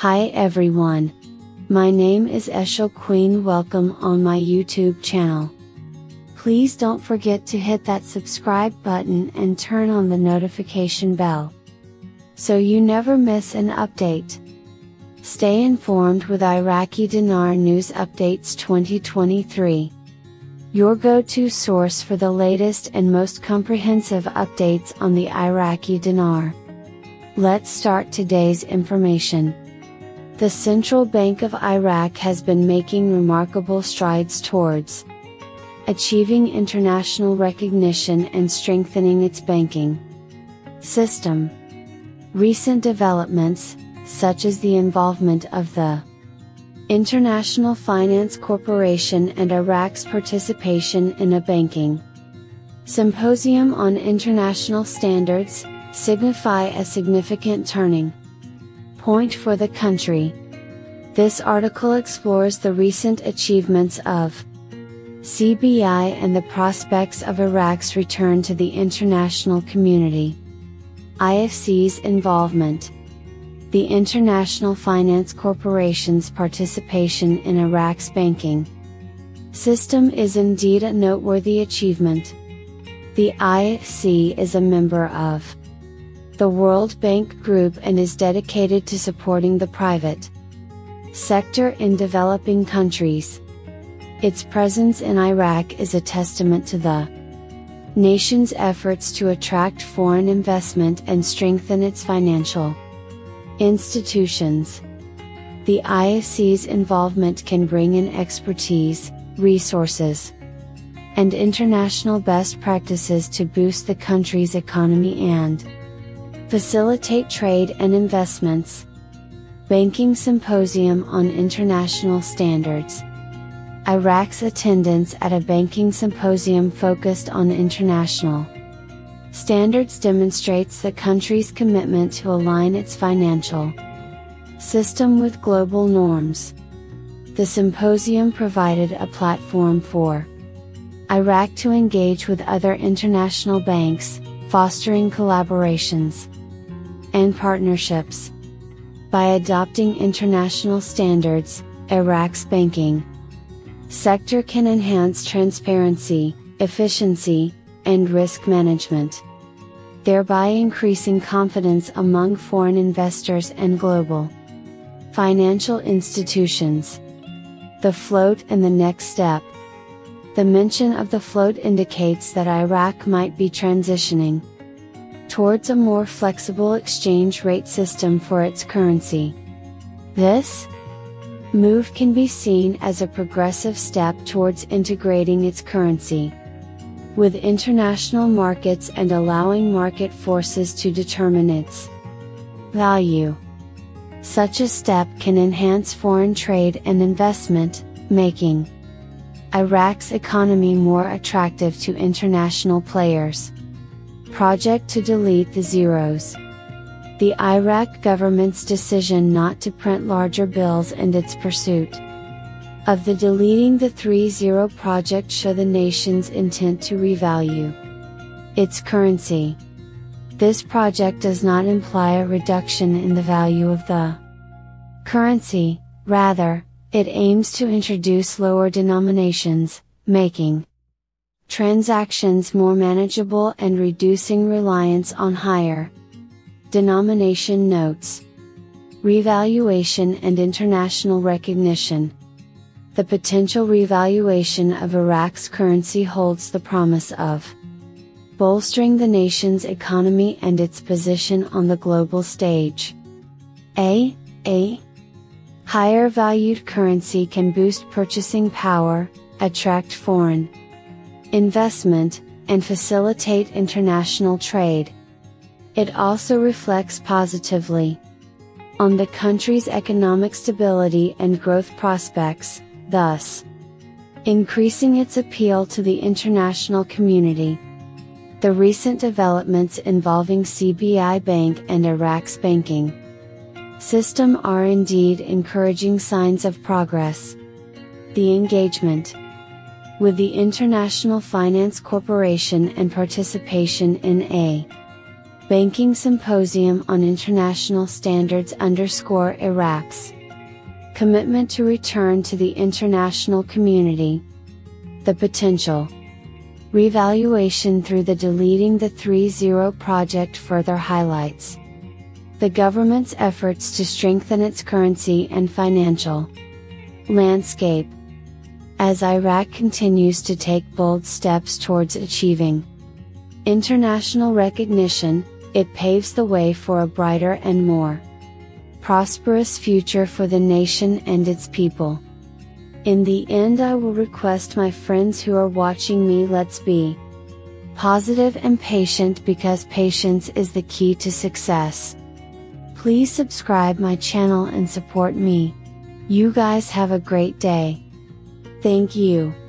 Hi everyone. My name is Eshel Queen. Welcome on my YouTube channel. Please don't forget to hit that subscribe button and turn on the notification bell. So you never miss an update. Stay informed with Iraqi Dinar News Updates 2023. Your go to source for the latest and most comprehensive updates on the Iraqi dinar. Let's start today's information. The Central Bank of Iraq has been making remarkable strides towards achieving international recognition and strengthening its banking system. Recent developments, such as the involvement of the International Finance Corporation and Iraq's participation in a banking symposium on international standards, signify a significant turning point for the country. This article explores the recent achievements of CBI and the prospects of Iraq's return to the international community. IFC's involvement. The International Finance Corporation's participation in Iraq's banking system is indeed a noteworthy achievement. The IFC is a member of the World Bank Group and is dedicated to supporting the private sector in developing countries. Its presence in Iraq is a testament to the nation's efforts to attract foreign investment and strengthen its financial institutions. The IFC's involvement can bring in expertise, resources, and international best practices to boost the country's economy and Facilitate trade and investments. Banking Symposium on International Standards. Iraq's attendance at a banking symposium focused on international standards demonstrates the country's commitment to align its financial system with global norms. The symposium provided a platform for Iraq to engage with other international banks, fostering collaborations and partnerships. By adopting international standards, Iraq's banking sector can enhance transparency, efficiency, and risk management, thereby increasing confidence among foreign investors and global financial institutions. The float and the next step. The mention of the float indicates that Iraq might be transitioning towards a more flexible exchange rate system for its currency. This move can be seen as a progressive step towards integrating its currency with international markets and allowing market forces to determine its value. Such a step can enhance foreign trade and investment, making Iraq's economy more attractive to international players. Project to delete the zeros. The Iraq government's decision not to print larger bills and its pursuit of the deleting the 3-0 project show the nation's intent to revalue its currency. This project does not imply a reduction in the value of the currency, rather, it aims to introduce lower denominations, making transactions more manageable and reducing reliance on higher denomination notes. Revaluation and international recognition. The potential revaluation of Iraq's currency holds the promise of bolstering the nation's economy and its position on the global stage. A. A. Higher valued currency can boost purchasing power, attract foreign investment, and facilitate international trade. It also reflects positively on the country's economic stability and growth prospects, thus increasing its appeal to the international community. The recent developments involving CBI Bank and Iraq's banking system are indeed encouraging signs of progress. The engagement with the International Finance Corporation and participation in a Banking Symposium on International Standards underscore Iraq's commitment to return to the international community. The potential revaluation through the Deleting the 3.0 project further highlights the government's efforts to strengthen its currency and financial landscape. As Iraq continues to take bold steps towards achieving international recognition, it paves the way for a brighter and more prosperous future for the nation and its people. In the end, I will request my friends who are watching me let's be positive and patient because patience is the key to success. Please subscribe my channel and support me. You guys have a great day. Thank you.